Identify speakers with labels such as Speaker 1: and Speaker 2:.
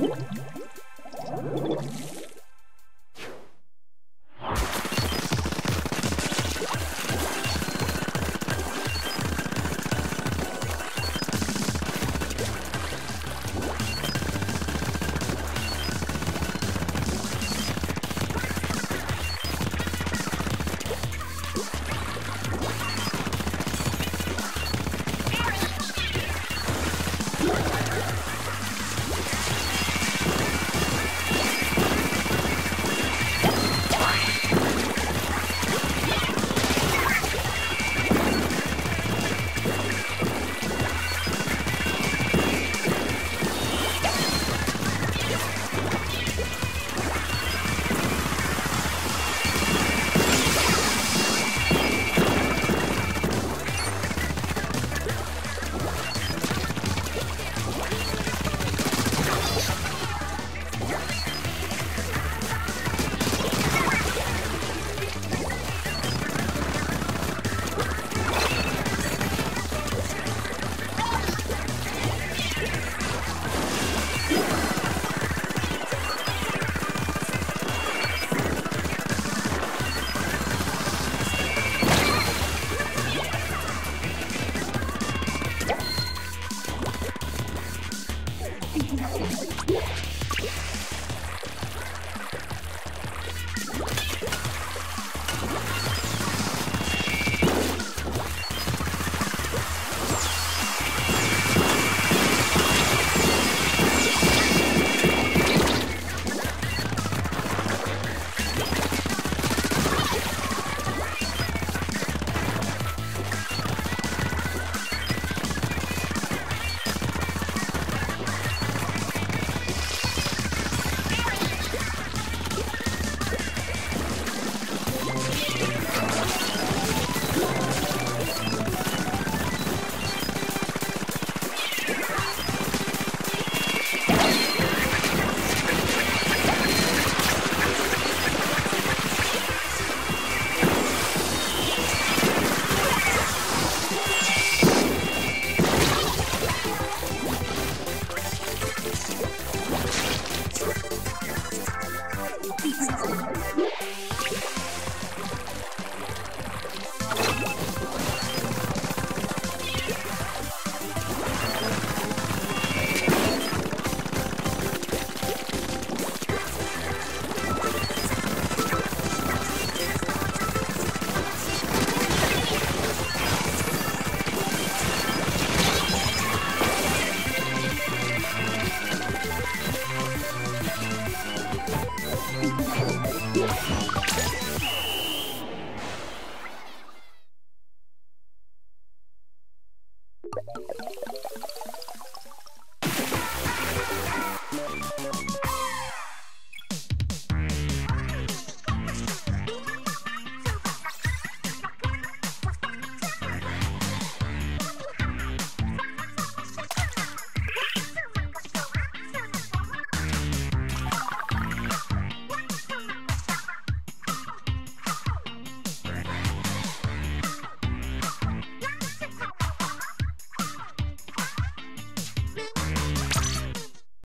Speaker 1: Woo! Thank you. Peace. ピッ